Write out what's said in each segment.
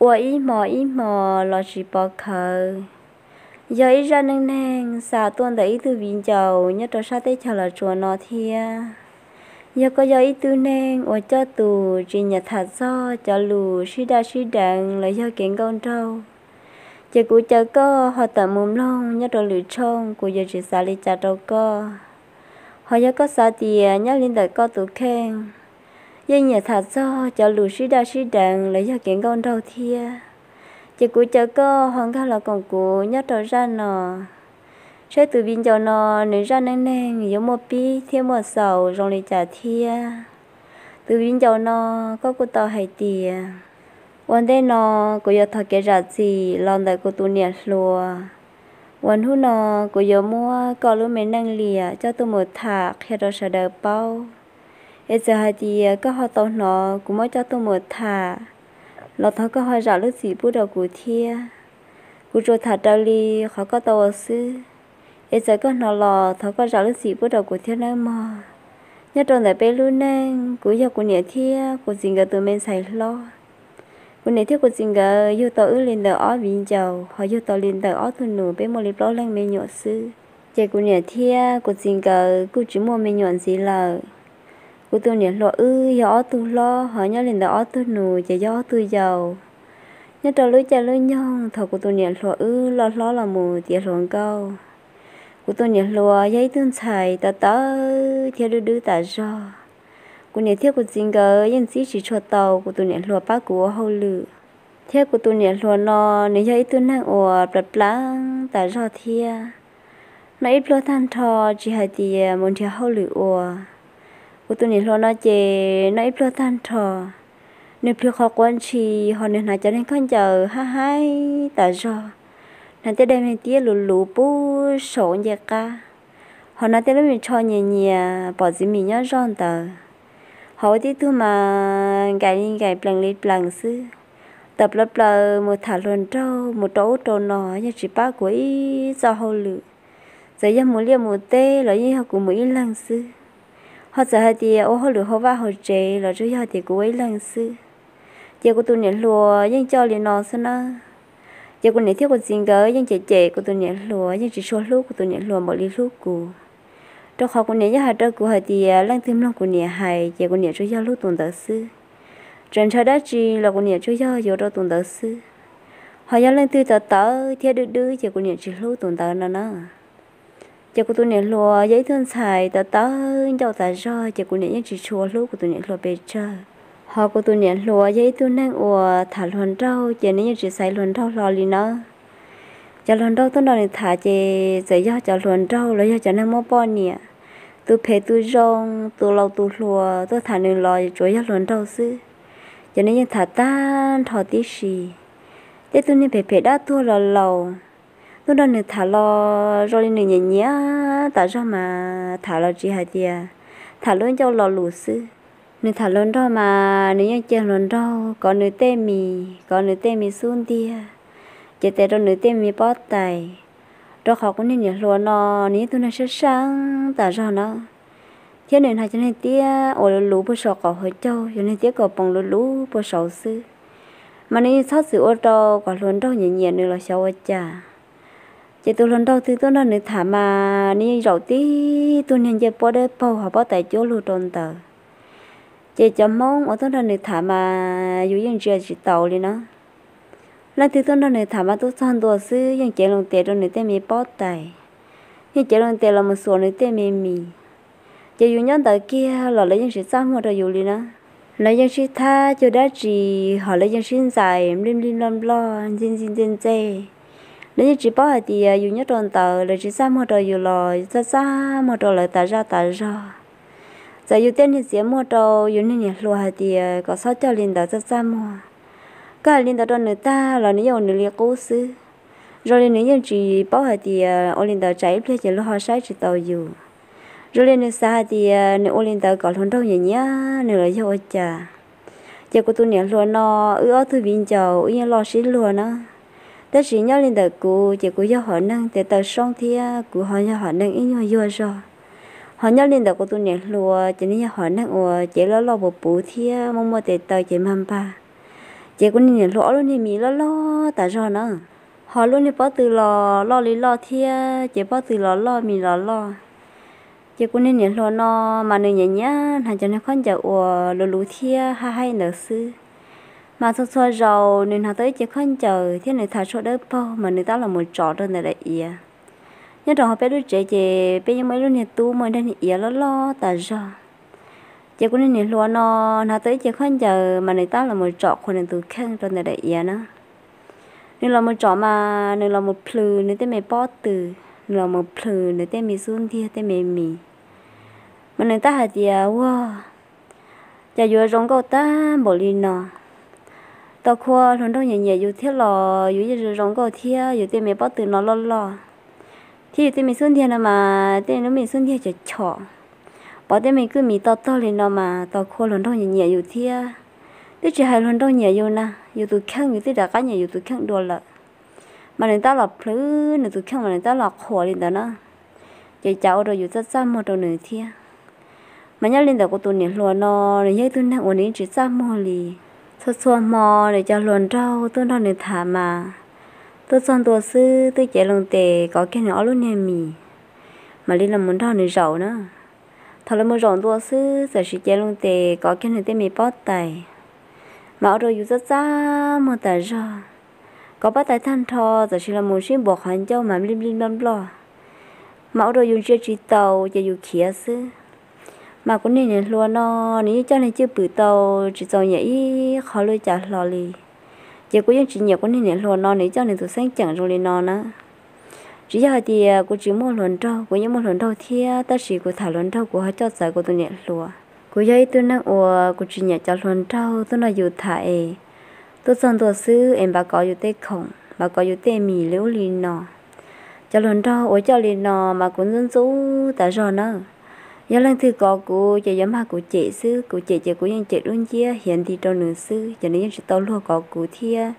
ủa ý mò ý mò lo chỉ bỏ khờ giờ ý ra nâng neng xả tuần đấy từ viên chầu nhớ trò sát tết chào là chùa nó thia giờ có giờ ý tư nâng ủa cho tù chỉ nhật thật do cho lù suy đa suy đặng lấy cho kiện con trâu giờ cụ chờ có họ tận mồm lông nhớ trò lửa trông cụ giờ chỉ xả đi chả trâu co họ giờ có xả tiền nhớ lên đời có tù khen giờ nhật thật do cho lù suy đa suy đặng lấy cho kiện con trâu thia chỉ cụ chờ có hòn khá là còn cụ nhớ trò ra nọ sẽ từ bên cho nó nếu ra nên nên giống một pi thêm một sầu rồi lại trả thia từ bên cho nó có cụ tàu hay tiềnวันเดนอกูยอทอเกจัดสิลอนแต่กูตัวเนี่ยลัววันหูนอกูยอมัวก็รู้ไม่นั่งเลียเจ้าตัวหมดถากแค่เราเสดเป้า bây giờ hay thì ờ, có họ tàu nó cũng mới cho tôi một thả. Lọ thọ có họ rạ lúc gì bắt đầu của thia. Cú cho thả trâu li họ có tàu sư. Bây giờ có nó lò, thọ có rạ lúc gì bắt đầu của thia nữa mà nhất trong tại bên luôn nên cú giờ của nhà thia của gì người tụi mình xài lo. Của nhà thia của gì người yêu tàu ư lên tàu ó vinh giàu họ yêu tàu lên tàu ó thun nụ bên một liệp lo lên mình nhọ sư. Chạy của nhà thia của gì người cú chỉ mua mình nhọn gì lời cô tôi nhận lo, ư, do tu lo họ nhớ lên đó tu nụ chả do tu giàu. Nhớ trò lưới chả lưới nhong thọ cô tôi nhận lo, ư, lo lo là mù tiệt luồng câu. Cô tôi nhận lo, giấy tương xài ta tới theo đứa đứa ta do. Cô nhận theo của chính gờ yên sĩ chỉ cho tàu, cô tôi nhận lo bác của hậu lự. Theo của tôi nhận lo nó nếu giấy tương năng ủa bật láng ta do thia. Nó ít lo than thò, chỉ hai tia muốn theo hậu lự ủa cô tôi nhìn lo nó chè, nó ít lo tan trò nếu phía khó quan chi họ nên là cho nên con chờ. Ha hai ta do nên tới đây mình tía lù lù bù sổ như ca. Họ nói tới lúc mình cho nhẹ nhẹ, bỏ gì mình nhớ ròn tờ. Họ tí tu mà gài đi gài bằng lít bằng sư tập lập lờ, một thả luồn trâu, một trâu trâu nọ như chỉ ba của ý do hậu lự. Giờ giờ một liều một tê là như học cũng một ít lần sư họ giờ hai thì ô họ lửa họ va họ chế là chú họ thì cô ấy lần sư giờ cô tôi nhận lùa nhưng cho liền nó xin nó giờ cô nhận thiếu cô xin gỡ nhưng chế chế cô tôi nhận lùa nhưng chỉ số lúc cô tôi nhận lùa một lý lúc cô trong họ cô nhận hai đó cô hai thì lần thêm lòng cô nhận hai giờ cô nhận chú họ lúc tuần tới sư trần trời đất chi là cô nhận chú họ giờ đó tuần tới sư họ giờ lần tư tới tới theo được đưa giờ cô nhận chỉ lúc tuần tới nó nó chỉ của tôi nhận lo giấy thương xài tờ tớ đâu ta do chỉ của nhận chỉ chùa lúc của tôi nhận lo bề chờ họ của tôi nhận lo giấy tôi năng ủa thả luồn rau. Chỉ nên chỉ xài luồn rau lò li nó cho luồn rau tôi nói thả chỉ giấy do cho luồn rau, lấy cho năng mua bao nè. Tôi phê tôi rong tôi lâu tôi lúa tôi thả nên lò chúa do luồn rau chứ cho nên thả tan thọ tí xì. Để tôi nên phê phê đã tôi là lâu lúc đó nữa thả lo rồi nữa nhẹ nhẹ tại sao mà thả lo chỉ hai tia à? thả luôn cho lo lù sư. Nữa thả luôn đó mà nữa như chơi luôn đó có nữa tê mì, có nữa tê mì xuống tia chỉ tê rồi nữa tê mì bót tay đó họ cũng nên nhớ luôn nó nếu tôi nói sáng tại sao nó? Thế nên hai cho nên tia ổ lú bơ sọ cỏ hơi trâu cho nên tia cỏ bằng lú lú bơ sọ sư. Mà nếu sát sự ô tô còn luôn đâu nhẹ nhẹ nữa là sao ở cha chị tôi lần đầu thì tôi nói nữa thả mà ni rậu tí, tôi nên chơi bỏ đấy bao họ bỏ tại chỗ luôn tròn tờ. Chị chấm mong ở tôi nói nữa thả mà dù những chuyện chỉ tàu đi nó. Lần thứ tôi nói nữa thả mà tôi san đồ sư những chuyện lòng tiền rồi nữa tên mi bỏ tại những chuyện lòng tiền là một số nữa tên mi mì. Chị dù nhân tờ kia, là lấy những chuyện sao mà rồi dù đi nó. Lấy những chuyện tha cho đã chỉ họ lấy những chuyện dài lim lim lom lo zin zin zin zin nếu chỉ bảo thì à, dù nhất tròn tờ là chỉ xa một trò dù lò, xa xa một trò là ta ra ta ra. Giờ dù tên thì sẽ một trò dù nên nhiệt lúa thì à, có sao cho linh đạo xa xa mua. Cái linh đạo đó người ta là nếu như người liệt cố xứ. Rồi nếu như chỉ bảo thì à, ở linh đạo chạy lên chỉ lo họ sai chỉ tàu dù. Rồi nếu xa thì nếu ở linh đạo có luôn đâu nhỉ nhá nếu là cho cha giờ của tôi nhiệt lúa nó ước thứ viên chầu yên lo xí lúa nó tất chỉ nhớ lên đời cụ chỉ cụ do họ năng để tờ xong thì cụ họ nhớ họ năng ít nhau vừa rồi. Họ nhớ lên đời cụ tu nè lùa chỉ nên họ năng ủa, chỉ lo lo bộ bù thì mong mua để tờ chỉ mầm ba. Chỉ cụ nhìn lùa luôn thì mì lo lo, tại do nữa họ luôn thì bỏ từ lo lo lý lo thì chỉ bỏ từ lo lo mì lo lo. Chỉ cụ nên lùa nó, mà nơi nhẹ nhá thành cho nó con chợ ủa, lù lù thì ha hay nở sư mà thôi thôi, rồi nên họ tới chỉ khăn chờ thế này thà số đỡ bao mà người ta là một trò trên này đại ý à. nhớ rồi họ biết được trẻ chị bé những mấy đứa này tu mới đang ý à, lo lo ta ra chị cũng nên lo nó họ tới chỉ khăn chờ mà người ta là một trò คน này từ khăn trên này đại ý à, nữa nên là một trò mà nên là một plư nên tên mày bỏ từ. Nên là một plư nên tên mày xuống thì tên mày mì. Mà người ta hạt gì à wow. Giờ vừa rong câu ta bỏ đi nó tao khua luôn đâu nhẹ nhẹ dù thiết lò, dù gì rong cầu thiết dù tiền mày bắt từ nó lo lo. Thì dù tiền mày xuân thiên mà, tiền nó mày xuân thiên chả chọ. Bỏ tiền mày cứ mì to to lên nó mà tao khua luôn đâu nhẹ nhẹ dù thiết tôi chỉ hai luôn đâu nhẹ dù na, dù tụi khăn, dù tôi đã cá nhẹ dù tụi khăn đùa lợ. Mà người ta lọp phứ người tụi khăn mà người ta lọp khổ lên đó nó. Chạy cháu rồi dù rất xa một đầu nửa thiết mà nhớ lên đó của tụi nhẹ luôn nó rồi nhớ tụi nè ổn đến chỉ xa một lì sao xua mò để cho luồn rau, tôi nó để thả mà. Tôi xong tôi sư, tôi chạy lồng tề, có cái nhỏ luôn nè mì. Mà đi làm muốn rau này rau nữa. Thằng là một rộng tua sư giờ chỉ chơi lồng tề, có cái này tên mì bót tài. Mà ở rất xa mà tài ra có bắt tài than thò giờ chỉ là muốn xin bỏ hoàn châu mà lim lim băm lo. Mà ở đây dùng chơi chỉ tàu giờ dùng khía sư mà cũng nên luôn nó, nếu cho nên chưa bự tàu, chỉ tàu nhảy, khó lôi trả lò lì. Giờ cũng chỉ nhiều cũng nên luôn nó, nếu cho nên tụi sáng chẳng rồi nó nữa chỉ giờ thì à, cô chỉ mua lần đâu cô nhớ mua lần đâu thì à, ta chỉ cô thả lần đâu cô hay cho giải cô tôi nhẹ lúa cô giờ tôi năng ủa, cô chỉ nhẹ cho lần đâu tôi nói dù thả ấy tôi xong tôi xứ em bà có dù tê khổng, bà có dù tê mì liễu lì nọ. Cho lần đâu ủa cho lì nọ mà cũng dân chú tại rồi nữa giờ lần thứ có cô chỉ giống hai cô chị sư cô chị chị cô nhân chị luôn chia hiện thì trong nửa sư cho nên chỉ tao luôn có cô thia.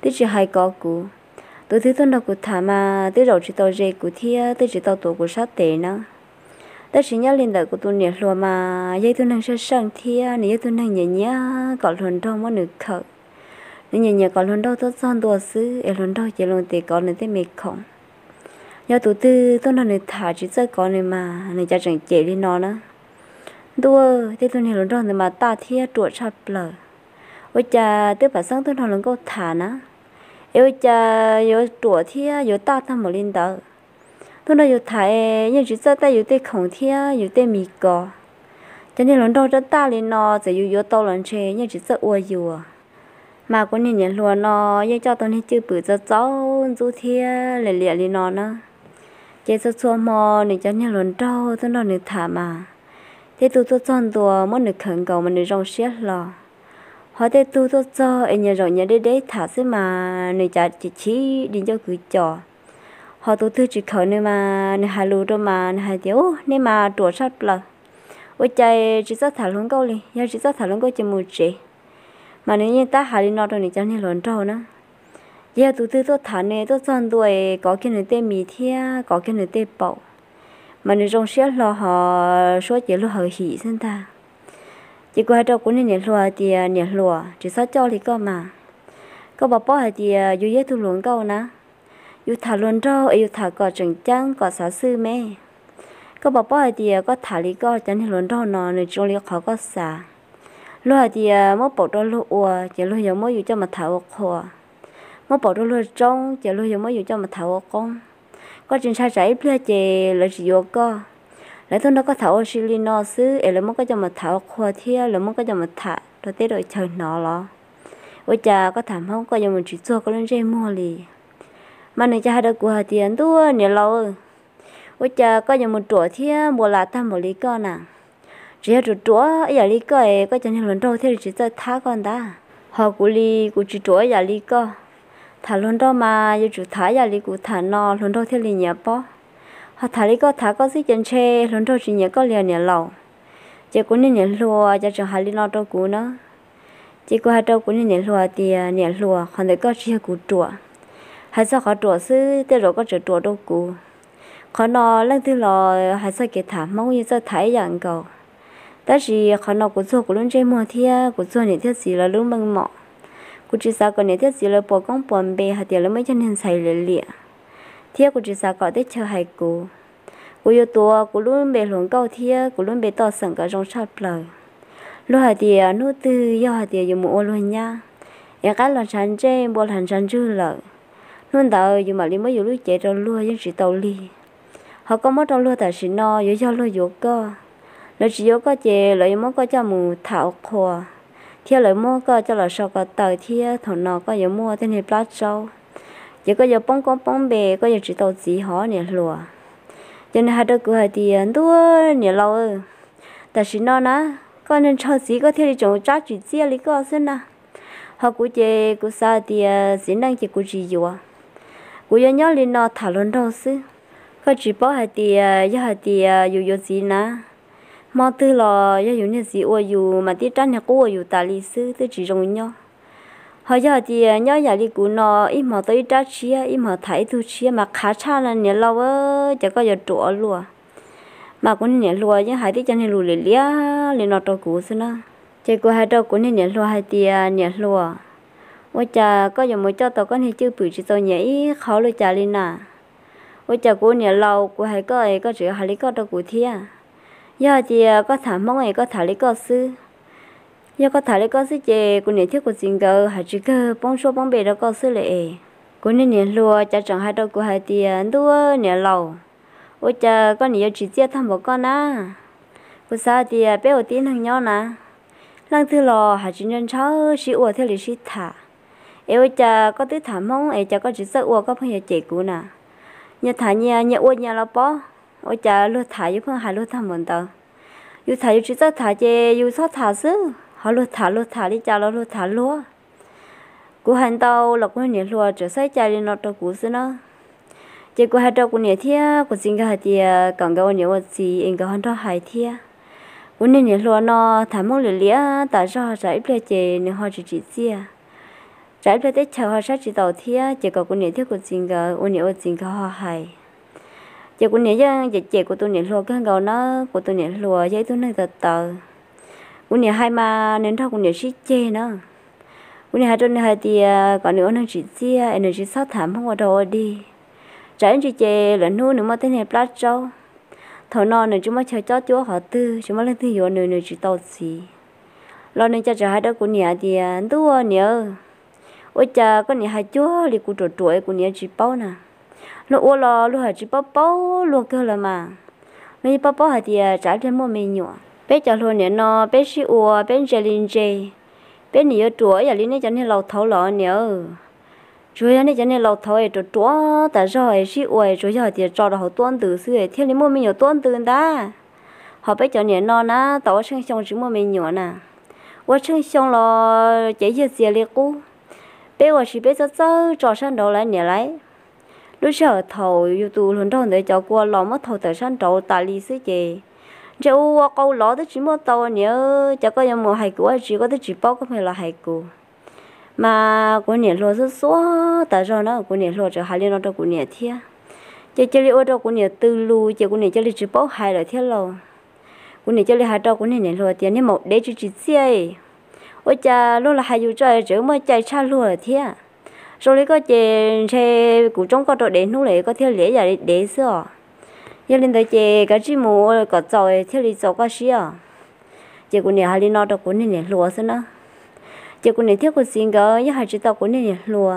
Tức chỉ hai có cô. Tôi thấy tôi đầu cũng thả mà tôi rồi chỉ tao dễ cũng thia tôi chỉ tao tổ cũng sát tệ nữa tôi chỉ nhớ lên đời của tôi nhớ luôn mà, dây tôi năng sẽ sang thia nếu tôi năng nhẹ nhẹ còn luôn đâu mà được khờ. Nếu nhẹ nhẹ còn luôn đâu tôi son tôi xứ, em luôn đâu chỉ luôn tệ còn nên thế mệt không? Nhớ tụi tư tôi nói này thả chỉ chơi có này mà này cha chẳng chế đi nó nữa đua thế tôi này lớn rồi mà ta thia trụ chặt lờ ôi cha tôi phải sáng tôi nói lớn câu thả nữa yêu cha yêu trụ thia yêu ta tham một linh đạo tôi nói yêu thả, nhưng chỉ rất ta yêu tê khổng thia yêu tê mì cò cho nên lớn đầu cho ta lên nó sẽ yêu yêu to lớn chơi nhưng chỉ rất ua yêu mà có nên nhận luôn nó nhưng cho tôi nên chưa bự cho cháu du thia lẻ lẻ lên nó nữa chế cho xua mò này cho nhà lớn trâu tôi nói được thả mà. Thế tôi tôi chọn tôi muốn được khẩn cầu mà được rong xiết lo họ thế tôi tôi cho anh nhà rồi nhà để để thả xí mà người cha chỉ chỉ đi cho cứ chờ, họ tôi tu chỉ khởi nên mà nên hà lù đó mà nên hà tiếu, nên mà trổ sát lờ. Ôi trời chỉ rất thả luôn câu đi nhà chỉ rất thả luôn câu chỉ một chỉ mà nếu như ta hà đi nó rồi thì cho nên lớn trâu nữa giờ tụi tôi tôi thả này tôi chọn tuổi có cái này tên mì thia có cái này tên bầu mà nếu trong xe lo họ số chỉ lo họ hỉ xin ta chỉ có hai trâu cũng nên lùa thì à, lùa chỉ sao cho thì có mà có bảo bỏ thì dù dễ thu luôn câu nè dù thả luôn trâu dù thả có trừng trắng có xã sư mẹ có bảo bỏ thì có thả lý có chẳng thì luận trâu nó nên trong lý khó có xả lùa thì mỗi bộ đôi lùa chỉ lùa giống mỗi dù cho mà thả ô khô mất bộ đồ lùa trong chỉ lùa giống mới dụ cho mà thả con. Có chuyện sai trái bây giờ là chỉ vô co. Lại thôi nó có thảo xí nó xứ ấy là muốn có cho mà thảo khoa thia là muốn có cho mà thả, rồi tới rồi chờ nó lo ôi cha có thảm không? Có cho mình chỉ cho có lên dây mua lì. Mà này cha đã của tiền tua nhiều lâu ôi cha có cho mình chỗ thia, mua là tham một lý con à chỉ là chỗ ấy giờ lý con có cho nên lần đầu thì chỉ cho thả con ta. Họ của lý của chỉ chỗ giờ lý con thả luôn đó mà giờ chủ thả giờ đi cụ thả nó luôn đó thì liền nhà bỏ họ thả đi có thả có gì chân chê luôn đó chỉ nhớ có liền nhớ lầu. Chỉ cũng nên nhớ lùa cho chẳng hai đi nó đâu cũ nữa. Chỉ có hai đâu cũng nên nhớ lùa thì à, nhớ lùa còn để có chỉ cụ chùa hay sao họ chùa xứ thế rồi có chỉ chùa đâu cũ. Họ nó lần thứ lò hay sao cái thả mong như sao thái dạng cầu. Ta cô chỉ sao còn nếu thiết gì là bỏ công bỏ bề hạt tiền là mấy chân hình xài lệ lịa thiết cô chỉ sao có tết chờ hai cô cô yêu tua cô luôn bề luồng cao thiết cô luôn bề to sẵn cả trong sát lời lúc hạt tiền nô tư do hạt tiền dùng mua luôn nha em cái là sản chế bộ hành sản chư lời luôn tạo dùng mà đi mới dùng lúc chạy trong lúa nhưng chỉ tàu li họ có mất trong lúa tại chỉ no dưới cho lúa dùng cơ nó chỉ có chế lợi mất cơ cho mù thảo khoa theo lợi mua có cho là sao có tờ theo thằng nó có giờ mua tên này plát trâu chỉ có giờ bông con bông bè có giờ chỉ tàu gì họ nè lùa cho nên hai đứa cứ hai tiền đua nè lâu ơi tại chỉ nó nè con nên cho gì có thể đi trồng trái chỉ chia lý có xin nè họ cũng chơi cũng sao thì xin năng chỉ cũng chỉ vô cũng nhớ nhớ lên nó thảo luận đâu xứ có chỉ bảo hai tiền giờ hai tiền dù dù gì nè mà từ là giờ dùng như gì ôi dù mà tiết tránh nhà cô ôi dù ta lý sư tôi chỉ dùng nhau họ giờ thì nhớ giờ đi cũ nó ít mà tới trả chia ít mà thấy thu chia mà khá cha là nhà lâu á chỉ có giờ trộn luôn mà cũng nhà luôn chứ hai tí cho nên lì lìa lì nó trâu cũ xí nữa chỉ có hai trâu cũng nhà nhớ hai tí nhà luôn ôi cha có giờ mới cho tao con thì chưa bự chỉ tao nhảy khó luôn cha lên nà ôi cha cũng nhà lâu của hai cái có chỉ hai lý có trâu cũ thiệt giờ thì có thả mong ấy có thả lấy có sư giờ có thả lấy có sư chè của nên thiết của chính cơ hay chỉ cơ bông số bông bề đó có sư lệ của nên nhận lúa cha chẳng hai đâu của hai tiền đua nhận lầu ôi cha con nhiều chỉ chia thăm một con á cô sao thì bé ở tin thằng nhau nè lăng thư lò hay chỉ nhân cháu chỉ ủa theo lý sĩ thả ôi cha có tới thả mong ấy cha có chỉ sợ ủa có phải chè cũ nè nhà thả nhà nhà ủa nhà là bó ôi cha luôn thả giúp phương hai luôn thăm một tờ yêu thả yêu chỉ cho thả chê yêu sao thả sư họ luôn thả luôn thả đi cha nó luôn thả luôn cú hành tàu là cú nhảy luôn trở sai cha đi nó cho cú sư nó chỉ cú hành tàu cú nhảy thia cú xin cái thì còn cái nhảy vật gì anh cái hành tàu hai thia cú nên nhảy luôn nó thả mông lửa lía tại sao trái ple chê nên họ chỉ chỉ xia trái ple tết chờ họ sát chỉ tàu thia chỉ có cú nhảy thia cú xin cái cú nhảy vật gì cái họ hai giờ của nhảy chứ giờ chị của tôi nhảy lùa, cái gầu nó của tôi nhảy lùa giấy tôi nói tờ tờ. Của nhảy hai mà nên thao của nhảy xí chê nữa. Của nhảy hai trên hai thì còn nữa nó chỉ chia anh chỉ sát thảm, không qua đâu đi. Trái chỉ chê là nuôi nữa mà tên này plát trâu. Thầu nó nữa, chúng mà chơi chót chúa họ tư, chúng mà lên thứ yếu nữa nữa chỉ tao gì lo nên cho trái hai đó của nhảy thì tôi nhớ ôi cha con nhảy hai chúa thì của tuổi tuổi của nhảy chỉ bao nè nó ô lo lu hả chỉ bao bao luôn cơ là mà mấy bao bao hả thì trả cho mua mình nhỏ bé cho luôn nè nó bé si ô bé chơi linh chơi bé nhiều tuổi giờ linh này cho nên lâu thấu lọ nhiều rồi anh cho nên lâu thấu ấy chỗ chỗ tại rồi si ô rồi giờ thì cho được tuần từ xưa theo linh mua mình nhiều tuần từ đó họ bé cho nè nó na tao sinh xong chỉ mua mình nhỏ nè 我称xong lo姐姐姐哩姑，bé 我是bé走走早上头来你来。 Lúc sợ thầu youtube luôn đầu để cho qua lò mất thầu tại sân trâu tại lý sư chị u câu lò tới chỉ mất tàu, nhớ cho có một hai cú chỉ có tới chỉ bao có phải là hai cú mà của nhẹ lò rất xóa tại do nó của nhẹ lò trở hai liên, nó cho của nhẹ thia. Chỉ chơi li ô cho của nhẹ tư lu chỉ của nhẹ chơi li chỉ bao hai là thia lò của nhẹ chơi li hai cho của nhẹ nhẹ lo tiền nên một để chỉ chỉ xe ôi cha lo là hai dù chơi chữ mới chạy xa luôn là thia rồi lấy có chè chè của trong có trộn đến lúc này có theo lễ giờ để sữa giờ lên tới chè cái chim mù, có dầu theo lý dầu có xí à. Chè của này hai lý nó đâu nè nè lúa xí nữa. Chè của nè theo của xin cái giờ hai chỉ tao nè nè lúa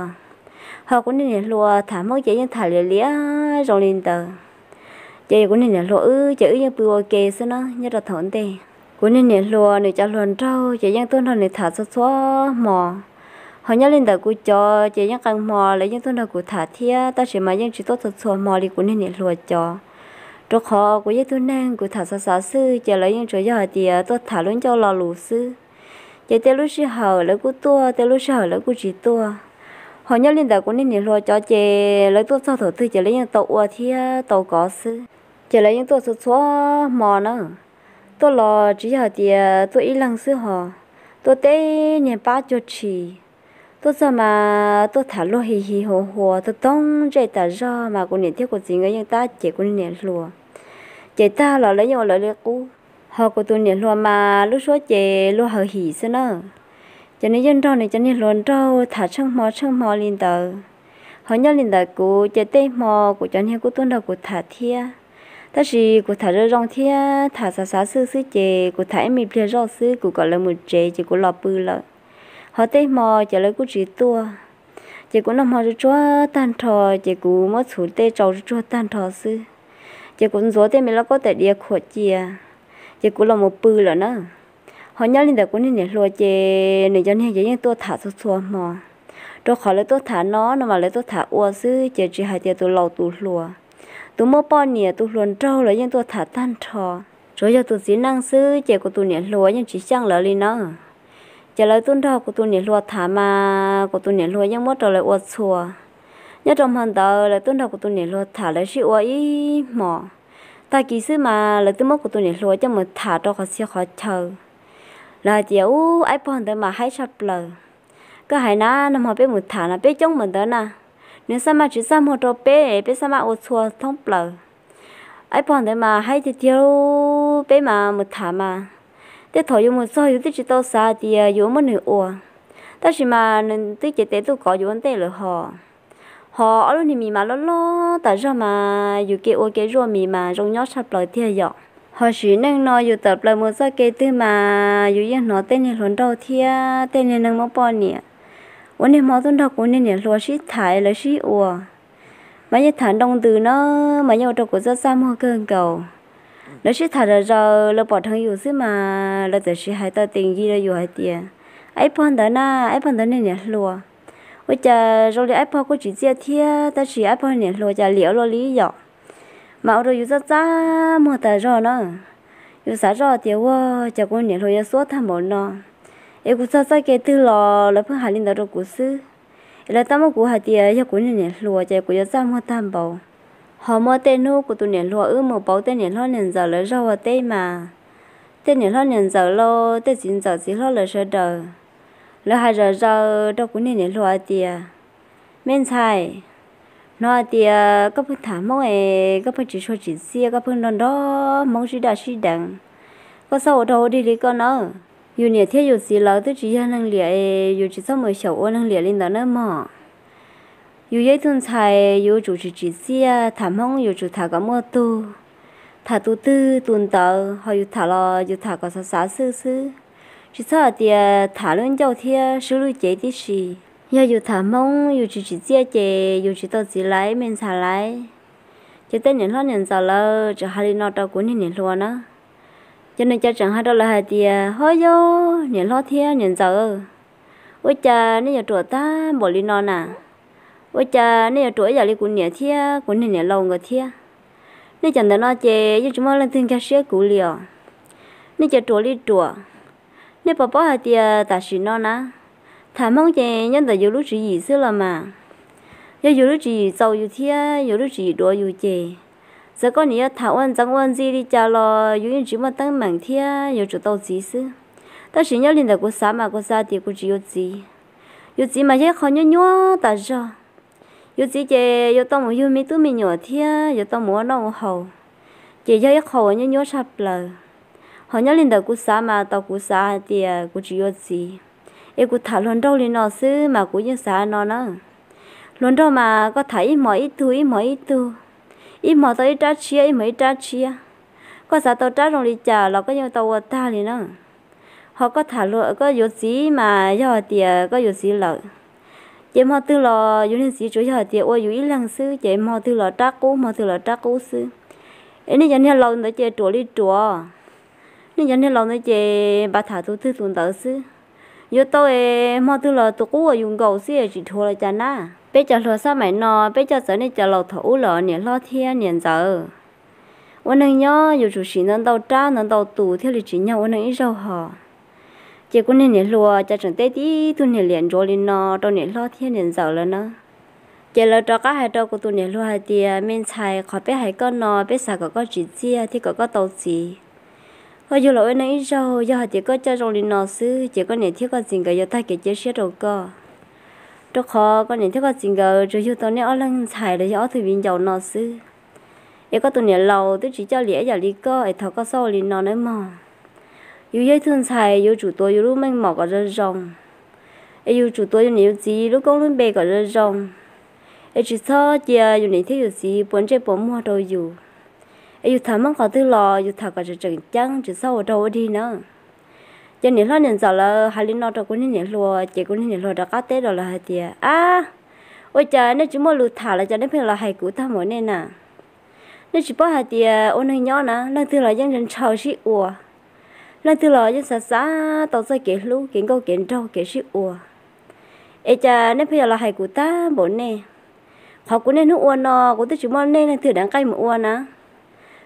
họ nè nè lúa thả mốc chè nhưng thả lẻ lẻ rồi lên tới chè nè nè lúa ư chè ư như bùa ok xí nữa, nhớ là thốn tê. Nè nè lúa này cho luồn trâu, chè tuân tuần này thả số số mò họ nhớ lên đời của cho chỉ những căn mò, lấy những tuần đầu của thả thia ta chỉ mà những chỉ tốt thật xua mò đi của nên để lùa cho cho khó của những tuần năng của thả sa sa sư chỉ lấy những chỗ giờ thì tôi thả luôn cho lò lù sư chỉ tới lúc sư hở lấy của tua, tới lúc sư hở lấy của chỉ tua. Họ nhớ lên đời của nên để lùa cho chỉ lấy tốt sau thổ tư chỉ lấy những tàu ua thia tàu có sư chỉ lấy những tôi thật xua mò nữa tôi lo chỉ giờ thì tôi ít lăng sư họ. Tôi tới nhà ba cho chỉ tôi giờ mà tôi thả lô hì hì hồ hồ tôi tông chạy ta ra mà cô niệm theo của gì người ta chỉ cô niệm lùa chạy ta là lấy nhau lấy lấy cũ họ của tôi niệm lùa mà lúc số chạy lùa hờ hì xí nữa cho nên dân trâu này cho nên luôn trâu thả chân mò chân mò lên tờ họ nhớ lên tờ của chạy tê mò của cho nên của tôi đâu của thả thia ta chỉ của thả rau rong thia thả xá xá sư sư chè của thả em bị bia rau sư của gọi là một chè chỉ của lọ bự lợ họ tê mò chả lấy cú chỉ tua chỉ cũng nằm họ cho chúa tan thò. Chỉ cũng mất thủ tê trâu cho chúa tan thò sư. Chỉ cũng gió tê mình là có thể đi khổ chia chỉ cũng là một bự là nữa họ nhớ lên được cũng nên lo chè này cho nên những tua thả xuống xuống mò. Tôi khỏi lấy tôi thả nó nó mà lấy tôi thả ua sư chè chỉ hai tiền tôi lâu tôi lùa. Tôi mua bao nè tôi luôn trâu là những tôi thả tan trò rồi giờ tôi chỉ năng sư, chè của tôi nè lùa nhưng chỉ sang lỡ đi nó giờ lấy tôi trâu của tôi nhảy lùa thả mà của tôi nhảy lùa nhưng mất rồi lại uất chùa nhớ trong hàng tờ là tôi trâu của tôi nhảy lùa thả lấy sự ấy ý mỏ ta kỹ sư mà lấy tôi mất của tôi nhảy lùa cho mà thả cho khó sẽ khó chờ là chiếu ai bọn tới mà hay sập lờ cái hai na nằm họ biết một thả là biết chống mình tới nè nếu sao mà chỉ sao một trò bé bé sao mà uất chua thông lờ ai bọn tới mà hay thì tiêu bé mà một thả mà thế thôi dùng một số dùng tích chỉ tao xa thì dùng một nửa ua ta chỉ mà nên tích chỉ tế tôi có dùng tế là họ họ ở luôn thì mình mà lo lo tại sao mà dù kia ua kia rồi mình mà rong nhót sắp lại thiệt dọ họ chỉ nên nói dù tập lại một số cái thứ mà dù yên nó tên này luôn đâu thiệt tên này nâng mong bỏ nè ôn này máu tuân đâu cũng nên là lo xí thải là xí ủa, mà như thản đông từ nó mà nhau đâu cũng rất xa mua cơn cầu nó chỉ thả ra giờ là bỏ thằng yêu xí mà là tự chỉ hai ta tiền gì là yêu hai tiền ai phong đó na ai phong đó nên nhỉ lùa bây giờ rồi ai phong có chỉ chia thia ta chỉ ai phong nhỉ lùa giờ liệu lo lý dọ mà rồi yêu rất xa mà ta rồi nó yêu sao rồi thì wo giờ con nhỉ lùa suốt thằng bọn nó em cũng sao sao cái thứ lò là phương hà linh đó rồi cũng xứ là tao hai tiền tiề cho của nền lúa cũng của sao mà thằng bọn họ mua tên nu của tụi nền lúa ư một bầu tên nền lo nền giờ lấy rau tê mà. Tên nền lo nền giờ lo tên xin giờ chỉ lo lấy sơ đờ. Lấy hai giờ giờ đâu cũng của nền lúa tiề men xài nó tiề các phương thả mong ấy các phương chỉ cho chỉ xia các phương đòn đó mong chỉ đã chỉ đằng. Có sao đâu đi đi con nữa dù nhẹ thế dù gì lâu tôi chỉ năng liệu dù chỉ sau một sầu năng liệu lên đó nữa mà dù dù dù tu. Sao sao chỉ sợ xử lý gì chỉ là đâu nên cho chẳng hai đó là hai tia hơi vô nhận lo thia nhận giờ ôi cha nếu nhà chuột ta bỏ đi non à với cha nếu nhà giờ đi cũng nhẹ thia, cũng nên nhẹ lâu người thia. Nếu chẳng được nó chè như chúng lên thiên cái xe cũ liều nếu cha chuột đi chuột nếu bà bỏ hai tia ta chỉ nó à thà mong chè, nhân tại dù lúc chỉ gì xưa là mà. Giờ dù lúc chỉ giàu dù thia, dù lúc chỉ đùa dù chè. Giờ con nhớ thảo ăn chẳng ăn gì đi cha lo dù những chuyện mà tăng mạnh thia, dù chủ tàu gì xưa. Ta chỉ nhớ linh đạo của xã mà của xã thì của chỉ yêu gì yêu gì mà chứ khó nhớ nhớ ta cho yêu chị chứ yêu tao muốn yêu mi tu mi nhỏ thia yêu tao muốn nó hầu. Chỉ cho ít hầu nhớ nhớ sắp lờ. Họ nhớ linh đầu cú sa mà tao cú sa thì à, cú chỉ yo gì em cú thả luôn đâu linh nó sư mà cú như sa nó nữa luôn đâu mà có thấy mọi ít tu ít mọi ít tu ít mà tao ít chia, ít mấy trả chia. Có sa tao trả rồi đi trả là có như tao ta liền nữa họ có thả luôn có yo gì mà do thì à, có yo gì lợi chế mò tư lò dùng nên sĩ, chủ cho chế ô dùng ý lăng sư chế mò tư lò trác cú mò tư lò trác cú sư ấy nên chẳng nên lâu nữa chế chùa đi chùa nên chẳng nên lâu nữa chế bà thả tu thư tuần tử sư dù tôi mò tư lò tu cú ở dùng cầu sư chỉ thua là chả na. Bây giờ lò sao mày nọ bây giờ giờ nên chờ lầu thổ lò nè lo thiên nè giờ ôn năng nhớ dù chủ sĩ năng đầu trá năng đầu tù theo lịch chỉ nhau ôn năng ít rau hò chỉ có nên lúa cho chẳng tết đi, tu nè liền rồi lên nó đâu nè lo thiên nè giàu lên nó chỉ là cho các hai đâu của tu nè lúa hai tia men xài khỏi biết hai con nó biết xài có có chỉ chia thì có có tàu gì ở chỗ là này ít rau do hai tia có cho rồi lên nó xứ chỉ có nè thiết con tiền cái giờ thay cái chế xe đầu cơ trong khó có nè thiết con tiền cái rồi chỗ tao nè ở lăng xài để ở thử viên giàu nó xứ ấy có tu nè lâu tôi chỉ cho lẽ giờ đi cơ ấy thọ có sau lên nó nói mà yêu dây thương xài yêu chủ tôi yêu lúc mình mỏ có rất rong ai yêu chủ tôi nhiều gì lúc con luôn bê gọi là rong ai chỉ so chia yêu này thấy gì bốn chơi bốn mua đồ yêu ai yêu thầm mong có tư lo yêu thật cả chừng chăng chỉ sau ở đâu đi nữa cho nên là nên giờ là hai linh nó cho con nên lo chỉ con nên lo đã cá tết rồi là hai tia à ôi trời nó chỉ mua lụt thả là cho nên phải là hai cú tham mỗi nên nè nó chỉ bỏ hai tia ôn hơi nhỏ nè lần từ là dân dân chào sĩ ủa lần thứ lò dân xa xa tao sẽ kể lú kể câu kể trâu kể sĩ ủa ê cha bây giờ là hai của ta bổ nè. Họ cũng nên nó nó cũng tôi chỉ mong nên là thử đáng cay một uôn á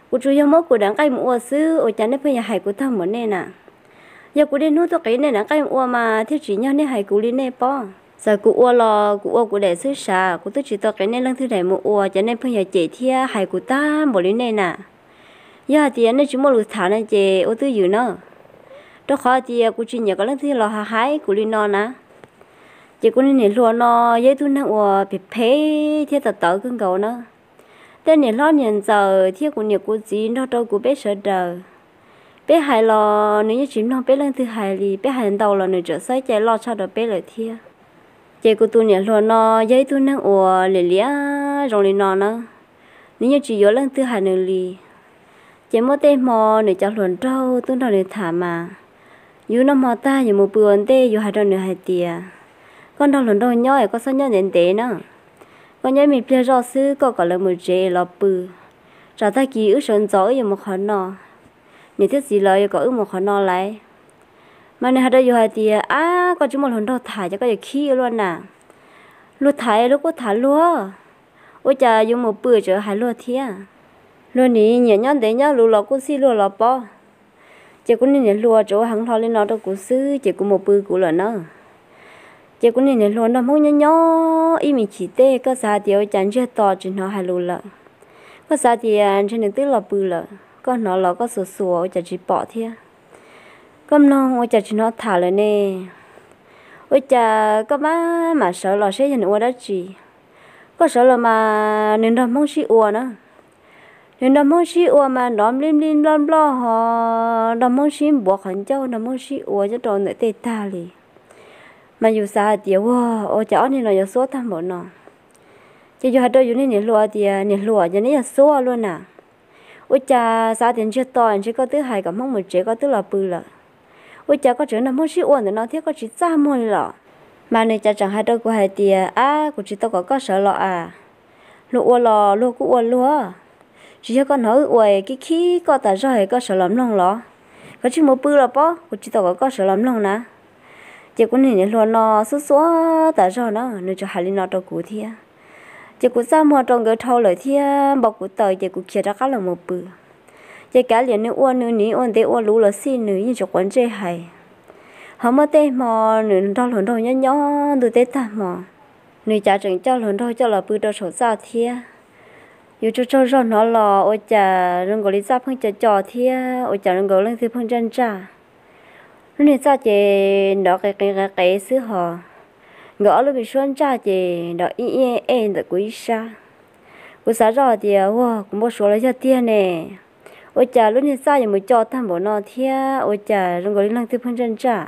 Của chú yêu mốt của đáng cay một uôn xứ, ôi cha nó bây giờ hai của ta bổ nè nà. giờ cũng nên nuôi tôi cái này đáng cay một uôn mà thiết chỉ nhau nên hai của lý nè po. Giờ cụ uo lò cụ uo của để xứ xà Của tôi chỉ tôi cái này lần thứ này một uo cho nên bây giờ chị thia hai của ta một lý nè nà giờ thì anh chỉ một lượt thả này chị ô tôi dữ nó. Đó khó thì cô chỉ nhớ cái lần thứ lo hà hái của linh non á. Chỉ cô nên luôn nó dễ tôi năng của bị phế thiết tật tờ cưng cầu nó. Tên này lo nhận giờ thiết của nhiều cô gì nó đâu cụ biết sợ đời bé hài lo nếu như chỉ nó bé lần thứ hai thì bé hài đầu là nửa trở sai chạy lo cho được bé lời thiệt chị của tôi nhớ lo nó giấy tôi năng ủa lì lía rồi lì nó nó nếu như chỉ nhớ lần thứ hai nửa lì chỉ mua tê mò để cho luồn trâu tôi đầu để thả mà. Dù nó mò ta, dù một bữa tê, dù hai đầu nửa hai tia con đầu luồn đâu nhói có sao nhói đến tê nữa con nhớ mình bây giờ sư có cả lời một chế lọ bự. Trả ta ký ước sơn gió dù một khó nọ nếu thiết gì lời, có ước một khó nọ lại. Mà này đầu dù hai thì à có chúng một luồn đầu thả cho có cái khi luôn à. nè lúc thả lúc có thả luôn ôi chà dùng một bữa chờ hai luôn thia luôn ní nhảy nhót để nhá lù lọ cũng xí lù lọ bò, chỉ cũng nên lùa chỗ hàng thò lên nó đâu cũng xứ chỉ cũng một bữa cũng là nó chị cũng nên lùa nó mỗi nhảy nhót ý mình chỉ tê có sao thì ôi chẳng chưa to chỉ nó hai lù lợ. Có sao thì à, trên đường tứ lọ bự lợ có nó lọ có sủa sủa chỉ chỉ bỏ thia. Cơm non ôi chả chỉ nó thả lại nè. Ôi chả có má mà sợ là sẽ nhận ua đó chị. Có sợ là mà nên đâu mong xí ua nữa nên đâm mong chị ua mà đom lim lim lom lo họ nó mong chị bỏ hẳn châu nó mong chị ua cho tròn lại tê ta li mà dù sao thì ua ô cháu này nó giờ số tham bộ nó chỉ dù hai đôi dù nên nhiệt lúa thì nhiệt lúa cho nên giờ số luôn à ôi cha sao tiền chưa to anh chỉ có thứ hai cả mong một chế có thứ là bự là ôi cha có chuyện nào muốn ua thì nó thiết có chữ cha môn lọ mà này cha chẳng hai đôi của hai tia à của chị tao có có sợ lọ à lụ ua lọ cũng ua lúa chỉ cho con nói uầy cái khí có tại rồi có sợ lắm lòng lo có chỉ một bự là bó của chỉ tao có có sợ lắm lòng nè chỉ cũng nhìn luôn nó số số tại rồi nó nó cho hai linh nó đâu cụ thia chỉ cũng sao mà trong cái thâu lời thia bọc của tờ chỉ cũng kia ra cả là một bự chỉ cả liền nữ uôn nữa ní uôn thế uôn lú là xin nữa như cho quán chơi hay họ mà tê mò nữ đau lớn đầu nhỏ nhỏ từ tê ta mò nữ trả chừng cho lớn đầu cho là bự đầu sổ sao thia yêu cho cho cho nó lò ôi chà, rừng gò lý giáp phong cho cho thia ôi chà rừng gò lên thì phong chân cha nó nên sao chị đó cái cái cái cái xứ họ. Gõ lúc bị xuân cha chị đó yên yên yên được quý sa. Quý sa rõ thì wow cũng có số lấy cho tiền nè. Ôi chà lúc này sao mới cho thằng bộ nó thia ôi chà rừng gọi lăng tiếp phân chân cha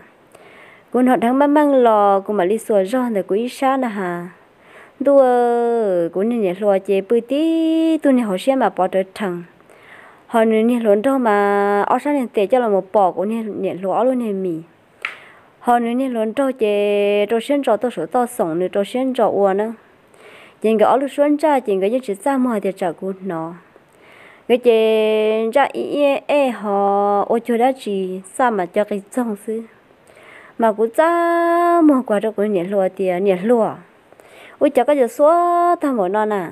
cũng họ thằng mang mang lò cũng mà đi sửa rõ được quý sa nè hà đua cũng nên nhảy lò chế bự tí tôi này họ xem mà bỏ trở thằng họ nên nhảy lò đâu mà ở sang này tệ cho là một bỏ cũng nên nhảy lò luôn nên mì. Họ nên nhảy lò đâu chế cho xem cho tôi số to sống nữa cho xem cho uo nữa chỉ cái ở lúc xuân cha chỉ cái những chữ ra mua thì trả cũng nó cái chế ra ý e họ ô cho đã chỉ sao mà cho cái trong sư mà cũng ra mua quà cho cái nhiệt lúa thì ôi cháu cái giờ số tham một nó nè,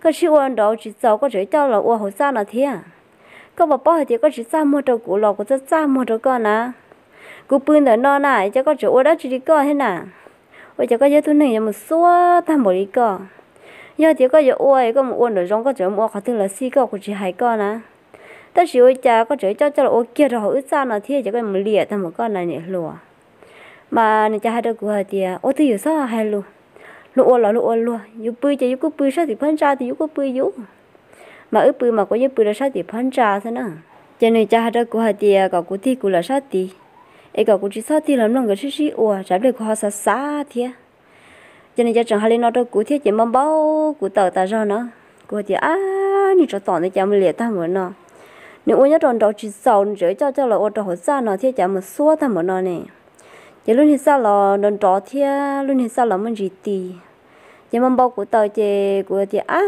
cái chuyện quan đó chỉ giàu có chỉ cháu là ô hồ sa nó thế à có bà bao thì có chỉ ra mua cho cụ lò cũng rất ra mua cho con à cụ bươn ở non à chắc có chỗ đó chỉ đi coi thế ôi cháu cái giờ tôi này mà số tham một đi giờ thì có giờ ôi có một ôn rồi trong có chỉ mua khó tiền là xí cái của chỉ hai con nè, ta chỉ ôi cha có chỗ cho cho là kia rồi ít sao nó thiệt, chỉ có một liệt thằng một con này nhỉ lùa mà này cha hai đứa của thì ô thì giờ sao hai lùa lụa là lụa luôn, yêu bươi chỉ yêu cứ bươi sao thì phân ra thì yêu cứ bươi yêu mà ướp bươi mà có yêu bươi là sao thì phân ra thế nào cho nên cha đã cố của thì có cố thì cố là sao thì ấy cả cố chỉ sao thì làm lòng cái xí xí ủa trả được họ xa xa thì cho nên cha chẳng hay nó đâu cú thiết chỉ mong bao cú tờ ta ra nó cú thì à như cho tỏ thì cha mới liệt ta muốn nó nếu ôi nhớ tròn đầu chỉ sầu rồi cho cho là ô tròn hồ sa nó thiết cha mới xua ta muốn nó nè. Chỉ luôn thì sao là đòn trò thiệt, luôn thì sao là mình chỉ tì? Chỉ mâm bao của tờ chị của chị á,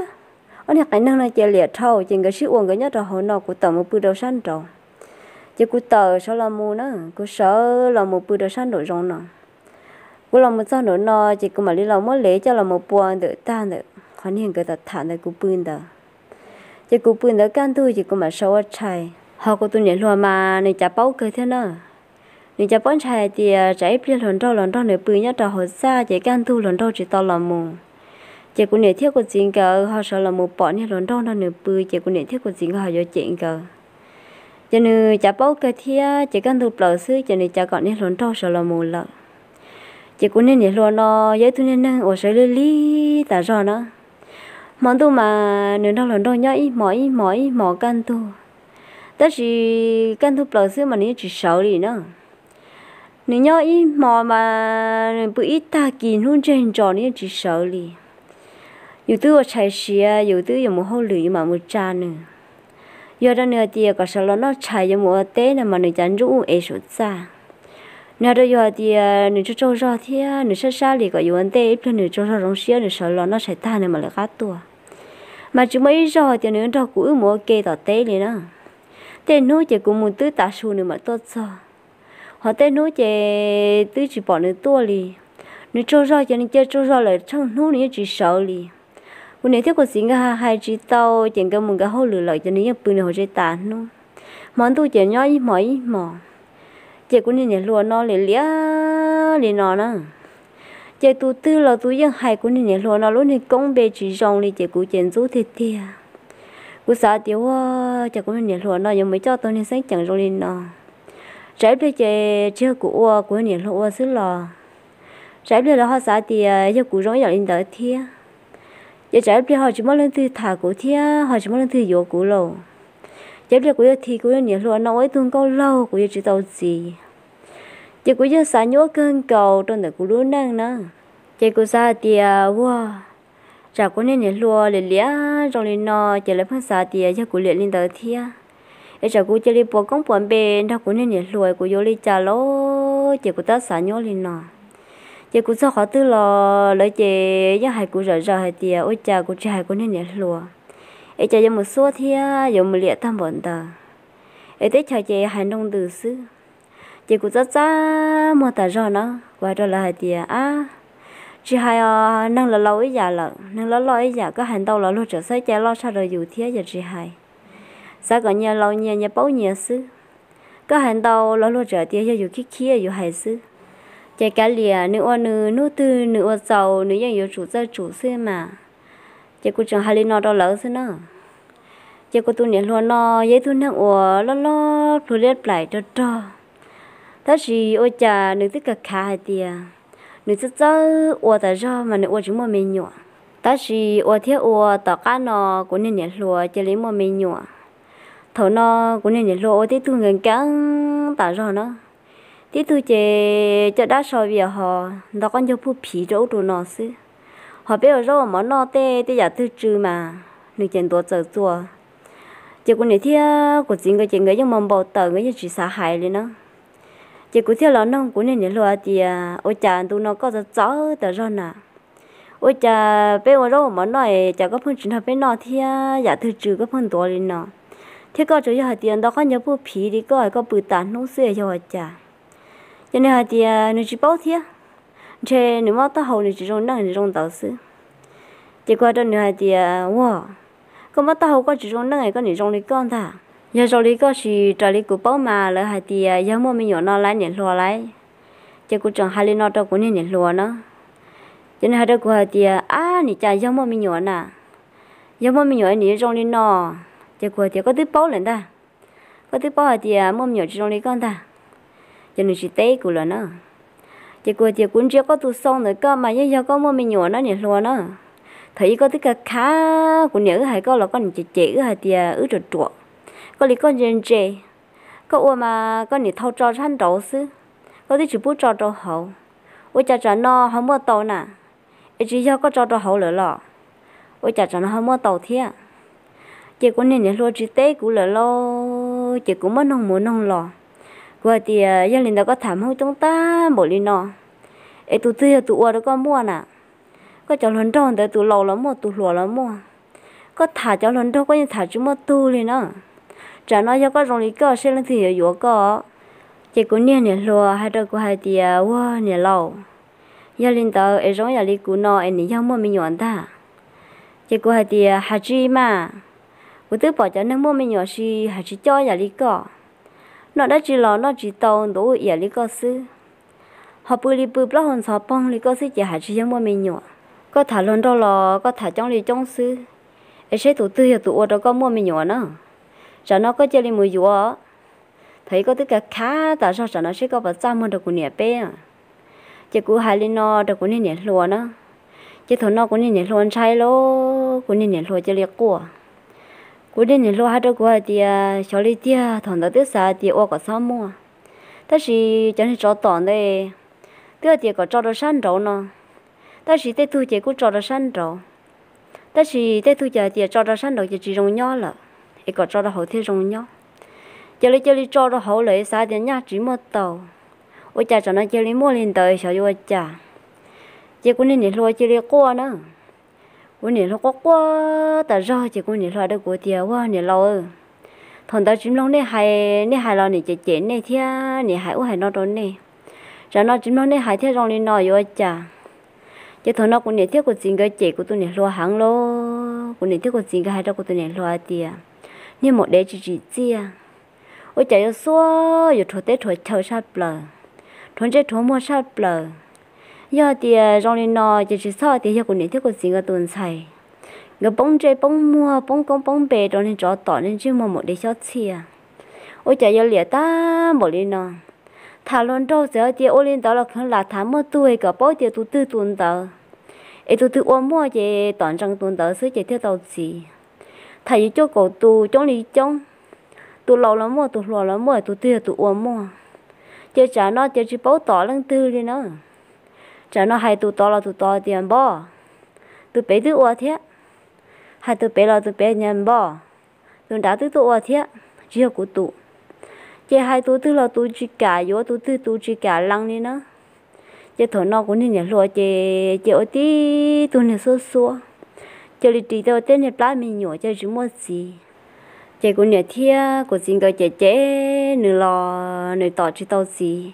anh nhà cái năng này chị liệt thâu chị cái sự uống cái nhất rồi hồi nọ của tờ một bữa đầu sáng trò chị của tờ sau là mua nữa của sợ là một bữa đầu sáng rồi rồi nè của là một sao nữa nọ chị cũng mà đi làm mới lấy cho là một buồn được ta được khoan hiện cái tật thản được cú bươn đó chị cú bươn đó can tôi chị cũng mà sâu chạy họ có tôi nhận luôn mà nên chả bao cơ thế nữa nên chả bao chai thì à, trái biết lần đầu lần đầu này bươn nhất là hồi xa chỉ can tôi lần đầu chỉ to là mù chị cũng nể thiết của chính cờ họ sợ là một bọn như lần đâu nó nửa bự chị cũng nể thiết của chính cờ họ do chuyện cờ cho nên chả bao cái thế chỉ cần tôi lỡ xứ, cho nên chả còn nên lần đâu sợ là mù lợn chị cũng nên nể luôn nó giấy tu nên nâng ở sợi lý ta rõ nó. Món tu mà nửa đâu lần đâu nhớ ít mỏi ít mỏi ít mỏ căn tu. Tất chỉ căn tu xứ mà nếu chỉ sợ đi nữa nếu nhớ ít mỏ mà bự ít ta kín hôn trên trò nể chỉ sáu chạy mà nữa đó nữa thì có nó chạy mà nó đó giờ thì ra thì thì có ra nó mà mà chúng mấy giờ thì nửa đó cũng mua kê tờ tế này nữa tên chỉ cũng muốn tứ tạ số nữa mà tốt sao họ tên nuôi chỉ tứ chỉ bỏ nửa tua li cho ra cho nên chơi cho ra lại trong nuôi nữa chỉ sợ li hôm nay theo có gì cả hai chỉ tàu chỉ cái muốn cái hậu lửa lại cho nên bự nữa họ sẽ tàn luôn. Món tôi chỉ nhói mỏi mỏ chị cũng nhìn luôn nó liền lia liền nó nè chị tu tư là tu yên hay cũng nhìn luôn nó luôn thì công bề chỉ rong đi chị cũng chén rú thiệt tia của xã tiểu à chị cũng nhìn luôn nó nhưng mới cho tôi nên sáng chẳng rồi lên nó trái bây chị chưa của của nhìn luôn xứ lò. Trái bây là họ xã thì à, giờ cũng rong giờ lên tới thiệt giờ trái bây họ chỉ muốn lên từ thả của thia họ chỉ muốn lên từ vô của lâu. Giờ bây giờ thì cũng nhiều luôn nó ấy tuần câu lâu cũng chỉ tàu gì. Giờ cũng giờ xả nhớ cơn cầu, trong đời cũng luôn năng nữa giờ cũng xả tiền wow trả có nên nhiều luôn để lia trong này nó giờ lấy phân xả tiền à, giờ cũng liền lên tới thia giờ trả cũng giờ đi bỏ công bọn bên đâu cũng nên nhiều luôn cũng vô đi trả lỗ giờ cũng ta xả nhớ lên nó giờ cũng sao khó tư lo lấy chị giờ hai cũng rời rời hai tiền à, ôi cha cũng chỉ hai cũng nên nhiều lùa. Ấy cho một số thì à, dùng một liệt tham bọn ta ấy tết chơi chị hai nông từ xứ chị cũng rất ra một tờ rồi nó. Qua đó là hai thì à chị hai à, năng là lâu ấy già dạ lợ, năng là lâu ấy già có hành động là luôn trở sai chơi lo sao rồi dù thế giờ chị hai. Sao có nhà lâu nhà nhà bao nhà xứ có hành động là luôn trở thì giờ dù kia kia dù hay xứ chị cá lìa nữ nữ nữ tư nữ giàu nữ dân yếu chủ gia chủ xứ mà chị cô chẳng hay lên nó đâu lỡ xí nữa chị cô tu niệm luôn nó dễ tu năng ủa lo lo thu liệt lại cho cho thế thì ô cha nữ tích cả khá tiề nữ tích chơi ủa tại do mà nữ ủa chúng mà mình nhọ thế thì ủa thiết ủa tỏ cá nó cũng nên niệm luôn chỉ lấy mà mình nhọ thầu nó cũng nên niệm luôn ủa tí tu ngần cắn tại do nó tí tôi chị cho đã so việc họ đó con cho phụ phí chỗ đồ nó xí họ bây giờ rồi mà nó tê tê giả tư trừ mà nữ chuyện tổ trợ chùa. Chỉ có này thia của chính cái chuyện cái nhưng mà bảo tờ cái chỉ xả hại lên nó. Chỉ có theo là nó của nên nhớ loa thì à, ôi cha tụi nó có rất rõ tờ rồi nè ôi cha bây giờ rồi mà nói cha có phân chuyện hợp bên nó thì giả tư trừ có phân tổ lên nó thế có chỗ giờ tiền, đó có nhớ bút phí thì có ai có bự tàn nó xưa cho họ cha cho nên hạt tiền nó chỉ bảo thia thế nếu mà tao hậu nó chỉ trong năng chỉ trong tàu sư chỉ qua đó nữa thì à, wow, có mà tao hậu có chỉ trong năng này có chỉ trong đi con ta giờ trong đi có chỉ trả lý của bao mà. Là hai thì à, giờ mua mình nhỏ nó lại nhận lúa lại. Chỉ cũng chẳng hai lý nó đâu cũng nhận nhận lúa nó. Cho nên hai đứa của hai thì à, à nị cha giờ mua mình nhỏ nè giờ mua mình nhỏ nị trong đi nó. Chỉ của thì, có thứ bao lên ta? Có thứ bao thì mua mình nhỏ trong đi con ta? Cho nên chỉ tế của là nó chỉ cô chỉ cũng chưa có tu xong rồi, cơ mà giờ có mua mình nhỏ nó nhỉ luôn nó. Thấy có tất cả khá của nữ hay có là con chỉ chỉ hay thì ứ trượt trượt có lý con dân chê có ua mà con nhỉ thâu cho thanh đầu xứ. Có thể chỉ bút cho cho hậu. Ôi cha cha nó không mua tàu nè. Chỉ cho có cho cho hậu lỡ lọ. Ôi cha cha nó không mua tàu thế chị cũng nên luôn chỉ tế cũng lỡ lo chị cũng mất nông muốn nông lọ qua thì ờ, gia linh đó có thảm hơn chúng ta bộ linh nọ. Ấy tụ tư tụ ua đó có mua nè. Có cho lần đầu để tụ lâu lắm mua tụ lúa lắm mua có thả cho lần đầu có như thả chúng mua tu lên nữa trả nói cho có rong lý cơ sẽ lên thì ở chỗ có chỉ cũng niên nè lúa hai đứa của hai thì à, ua nè lâu giờ linh tao ấy trong nhà lý cũ nọ ấy em nhớ mua mình nhọn ta. Chỉ của hai thì à, hai chi mà. Của tôi bỏ cho nên mua mình nhọn gì hai chi cho nhà lý cơ nó đã chỉ lo nó chỉ tàu đủ giờ lý cơ sư họ bự lý bự bao hồn sọ bông lý cơ sư chỉ hạt chỉ giống mua mình nhọ có thả luôn đó lo có thả trong lý trong sư ấy sẽ tụ tư tụ ở đó có mua mình nhọ nữa cho nó có chơi lý mùi dùa thấy có tất cả khá tại sao cho nó sẽ có vật trăm hơn được của nhà bé à chỉ của hai lý nó được của nhà lúa nữa chỉ thằng nó của nhà lúa trái lô của nhà lúa chơi liệt của của nhẹ lúa hai đứa của thì cháu đi tia thằng đó tiếc sao thì ô có sao mua ta chỉ cho nên cho tòn đây tiếc thì có cho được săn trâu nó ta chỉ tết thu chỉ cũng cho được săn trâu ta chỉ tết thu giờ thì cho được săn trâu chỉ chỉ rong nhỏ là ấy có cho được hậu thế rong nhỏ giờ lấy giờ lấy cho được hậu lấy sao thì nhá chỉ một tàu ôi cha cho nó giờ lấy mua lên tới sao ôi cha giờ cũng nên lo giờ lấy qua nữa cũng nên lo qua ta ra giờ cũng nên lo được của tiền quá nên lo thằng ta chỉ long này hay này hay là này chỉ chỉ này thia này hay u hay nó đó này cho nó chỉ long này hay thia rong lên nó ôi cha giờ thằng nó cũng nên thia của chính cái chỉ của tụi nên lo hàng lo cũng nên thia của chính cái hay đó của tụi nên lo tiền nhưng một đế chỉ chỉ chia ôi chạy yo số yo thua tết thua chờ sát bờ thua chết thua mua sát bờ giờ thì trong lên nó chỉ chỉ sợ thì giờ cũng nên thiết có gì cái tuần xài người bông chơi bông mua bông công bông bề trong nên cho tỏ nên chứ mà một để cho chia ôi chạy giờ liệt ta một lên nó thà luôn đâu giờ thì ôi lên đó là không là thà mua tuổi cả bao giờ tu tư tuần đó ấy tu tư ôm mua thì toàn trong tuần đó sẽ chỉ theo tàu gì thầy cho cậu tu trong lý trong tu lâu lắm mua tu lâu lắm mua tu tiêu tu ôm mua chơi trả nó chơi chỉ bảo tỏ lăng tư đi nữa trả nó hay tu to là tu to tiền bỏ. Tu bé tu ua thế. Hay tu bé là tu bé nhận bỏ. Tu đã tu tu ua thế. Chỉ có tu chỉ hai tu tu là tu chỉ cả yếu tu tu tu chỉ cả lăng đi nữa. Chỉ thổi nó cũng như nhảy lúa chỉ chỉ ở tí tu này xô xô chỉ li tì tao tên nhật lá mình nhổ cho chúng mua gì. Chỉ cũng nhảy thia của xin cái chỉ chế nửa lò, nửa tỏ chỉ tao gì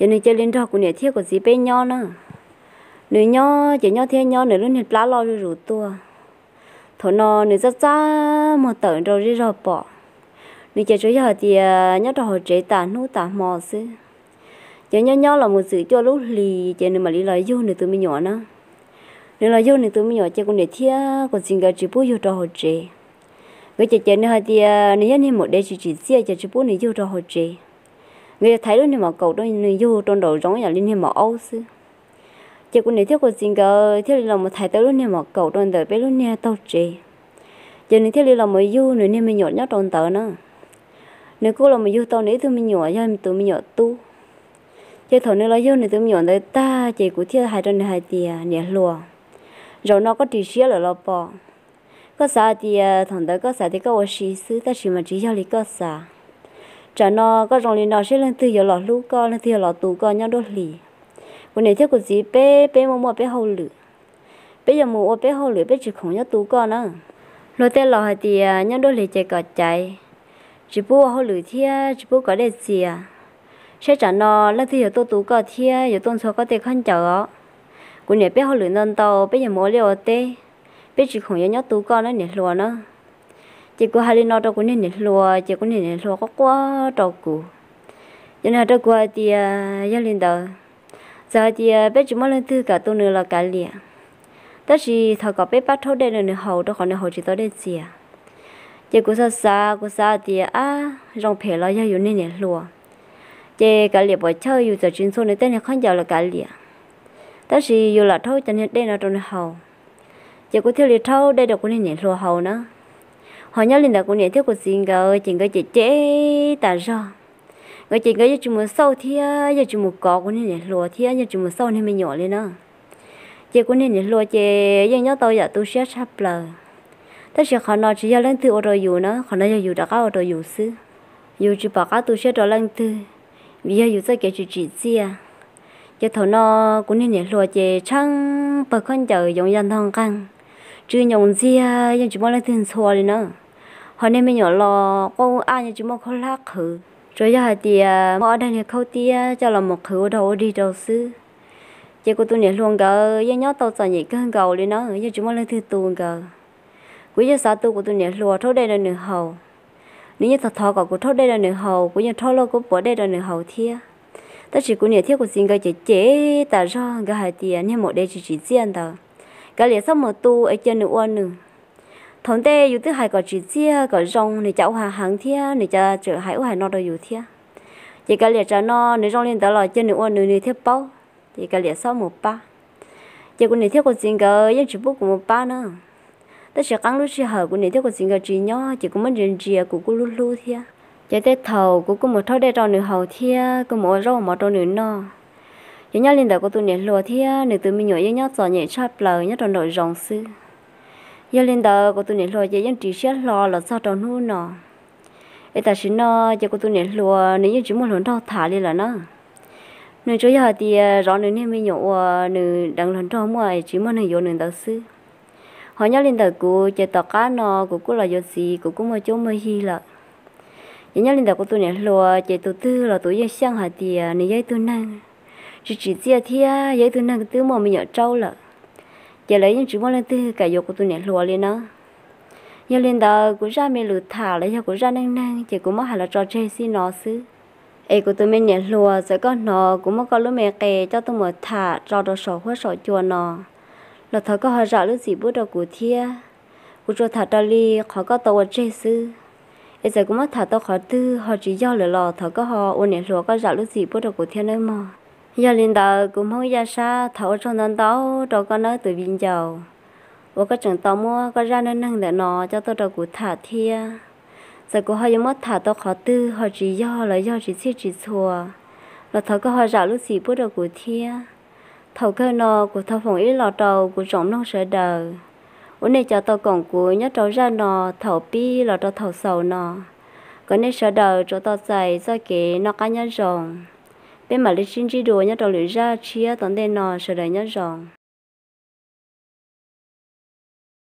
cho nên chơi lên đó cũng nhẹ thiết của gì bên nhau nữa. Nửa nhau, chỉ nhau thiên nhau nửa luôn hết lá lo rồi tua. Thổ nó nửa rất xa một tờ rồi đi rồi bỏ. Nửa chơi chơi giờ thì à, nhớ đồ hồi chế tàn nút tàn mò xứ. Chỉ nhau nhau là một sự cho lúc lì chỉ nên mà lì lời vô nửa tụi mình nhỏ nữa. Nên lời vô này từ mới nhỏ chơi cũng nhẹ thiết còn xin cái chỉ bố vô trò hồi chơi người chơi chơi nữa thì à, nếu như một đêm chỉ chỉ xe chơi chỉ bố này vô trò hồi chơi người thấy đó nhưng mà cậu đó này vô trong đầu giống như hệ mà âu sư chỉ con để thiếu còn xin cơ, thiếu là một thầy tới luôn nhưng mà cậu trong đời bé luôn nha tao chơi giờ này thia là một vô nữa nên mình nhỏ nhất trong tờ nữa. Nếu cô là một vô tao nếu tôi mình nhỏ mình tự mình nhỏ tu. Chơi thầu nếu là vô này tôi mình nhỏ tới ta chỉ của thiếu hai trong này hai tia nhẹ lùa, rồi nó có trì xía là lo bỏ có sao thì à, thằng đó có sao thì có ở xí sư ta chỉ mà chỉ cho lý có sao trả nó có rồng lên nó sẽ lên từ giờ lọ lú co, lên từ giờ lọ tù co, nhau đôi lì. Còn này theo của gì bé bé mua mua bé hầu lử. Bé giờ mua bé hầu lử bé chỉ không nhau tù co nữa rồi tên lọ thì à, nhau đôi lì chạy cọ chạy chỉ bu hầu lử thia chỉ bu có đẹp gì à sẽ trả nó lên từ giờ tôi tù co thia giờ tôi số có thể khăn chờ cô nè bé hầu lử nên tàu bé giờ mua liều tê. Bé chỉ không nhớ tù co nó nè lùa nữa chỉ có hai nó đâu cũng nè lúa chỉ có nè lúa có quá đâu cũ cho nên đâu qua thì gia đình đó giờ thì bé chỉ mới lên thứ cả tôi nữa là cả liền tất chỉ thằng có bé bắt thâu đây là hậu đâu còn hậu chỉ tới đây gì à chỉ có sao xa có sao thì à rong phe lo gia dụng nè lúa chỉ cả liền bỏ chơi dù giờ chuyên số này tên là không giàu là cả liền ta chỉ dù là thôi cho nên đây là trong hậu chỉ có thiếu liền thâu đây đâu có nên lúa hậu nữa họ nhau linh đã cũng nhận thức của xin gờ chỉ cái chỉ chế ta ra người chị cái chỉ muốn sâu thì giờ chỉ muốn có của nên để lúa thì giờ chỉ muốn sâu nên mình nhỏ lên nữa chị của nên để lúa chị giờ nhớ tôi dạ giờ tôi sẽ sắp lờ. Tất nhiên họ nói chỉ giờ lên từ ô tô dù nữa họ nói giờ dù đã có ô tô dù xứ. Dù chỉ bảo các tôi sẽ trở lên từ bây giờ dù sẽ kể chỉ chỉ chia giờ thầu nó cũng nên để lúa chị chăng bờ con chờ giống dân thong căng. Chứ nhộng gì giờ chỉ muốn lên từ xua lên nữa họ nên mình nhỏ lo có ai chú mong khó lắc khử rồi giờ thì à, mỗi đây này, khâu tia, cho là một khử đầu đi đầu sư. Chỉ có tôi này luôn gờ giờ nhớ tàu sợ nhị cơn cầu đi nó, giờ chúng lên thứ tu gờ quý giờ sao tu của tôi này luôn thôi đây là nửa hầu. Nếu như thật thọ cả của tôi thôi đây là nửa hầu, quý giờ thôi lo của bỏ đây là nửa hầu thia. Ta chỉ của nhớ thiết của xin cái chế chế ta ra cái hai tiền như một đây chỉ chỉ riêng đó cái liền sau một tu ở trên nửa nửa thằng tê yếu thứ hai có chỉ chia có rong này cháu hà hàng thia này cha chở hải hải nó đâu yếu thia. Chỉ cái liệt cho nó nếu rong lên đó là chân nữa nữa này thiết bao chỉ cái liệt sau một ba. Chỉ còn này thiết có chuyện cái yên chỉ bút của một ba nữa. Tất cả căng lúc chỉ hở của này thiết có chuyện cái chỉ nhỏ chỉ có mấy chuyện chia của cô lulu lu thia. Chỉ tết thầu của cô một thao đây cho nửa hậu thia, cô một rong một trong nửa no. Chỉ nhớ lên đó cô tôi nè lùa thia, nửa từ mình nhỏ nhớ cho nhẹ chắp lời nhớ trong nội rong sư giờ lên đó cô tụi này lo giờ dân chỉ xét lo là sao cho nu nọ. Ấy ta xin nó giờ cô tụi này lo nếu như chỉ một lần đau thả đi là nó. Nếu cho giờ thì ờ, rõ nữa nên mình nhổ ờ, nếu đang lần đâu mà chỉ muốn lần vô nữa đó sư họ nhớ lên đó của giờ tao cá nó của cũng là do gì của cũng mà chỗ mà hi là giờ nhớ lên đó của tụi này lo giờ tụi tư là tụi giờ sang hà thì ờ, nếu giấy tụi năng chỉ chỉ giờ thì giờ tụi năng tụi mà mình nhổ trâu là giờ lấy những chú mèo lên tư, cả dục của tôi nhẹ lùa lên nó giờ lên đó cũng ra mình lử thả lấy cho cũng ra năng năng chỉ cũng mất hà là trò chơi xin nó xứ. Ấy của tôi mình nhẹ lùa sẽ có nó cũng mất có lúc mẹ kề cho tôi mở thả cho đồ sổ hoa sổ chùa nó. Là thở có họ rõ lúc gì bữa đầu của thia của cho thả đào li họ có tàu chơi xứ. Ấy giờ cũng mất thả tàu khó tư họ chỉ do lửa lò, thở có họ ôn nhẹ lùa có rõ lúc gì bữa đầu của thia nơi mà giờ linh đầu cũng không ra xa thấu trong đơn đó cho con nói từ bên giàu và có chẳng tao mua, có ra nên năng để nó cho tôi đầu của thả thia. Giờ của họ mất thả tôi khó tư họ chỉ do là do chỉ chỉ chỉ chùa là thấu có họ giả lúc gì bước đầu của thia. Thấu cơ nó của thấu phòng ít lò đầu của trọng nông sợ đời ủa này cho tao còn của nhớ trâu ra nó thấu pi là cho thấu sầu nó còn nên sợ đời cho tao dạy do kế nó cá nhân rồng bên mà lịch sinh chỉ đồ nhá đầu lưỡi ra chia tận đây nọ sợ đấy nhá rong